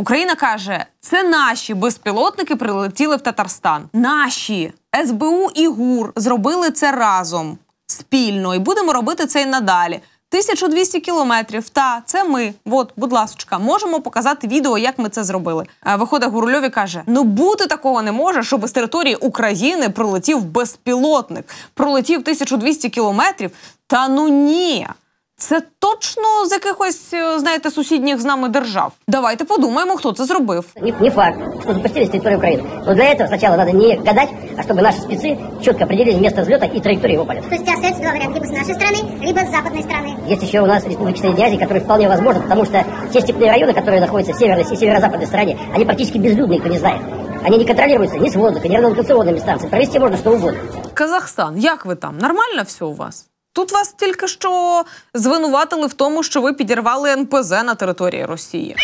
Україна каже, це наші безпілотники прилетіли в Татарстан. Наші СБУ і ГУР зробили це разом спільно, і будемо робити це і надалі. 1200 кілометрів. Та це ми. От, будь ласочка, можемо показати відео, як ми це зробили. Е, Виходить Гурульов і каже: ну бути такого не може, щоб з території України пролетів безпілотник. Пролетів 1200 кілометрів. Та ну ні. Це точно з якихось, е, знаєте, сусідніх з нами держав. Давайте подумаємо, хто це зробив. Не, не факт, что запустили с территории Украины. Но для этого сначала надо не гадать, а чтобы наши спецы четко определили место взлета и траекторию его полета. То есть остается два варианта, либо с нашей стороны, либо с западной стороны. Есть еще у нас республики Средней Азии, которые вполне возможно, потому что те степные районы, которые находятся в северной и северо-западной стороне, они практически безлюдны, никто не знает. Они не контролируются ни с воздуха, ни радиолокационными станциями. Провести можно что угодно. Казахстан, як ви там? Нормально все у вас? Тут вас тільки що звинуватили в тому, що ви підірвали НПЗ на території Росії.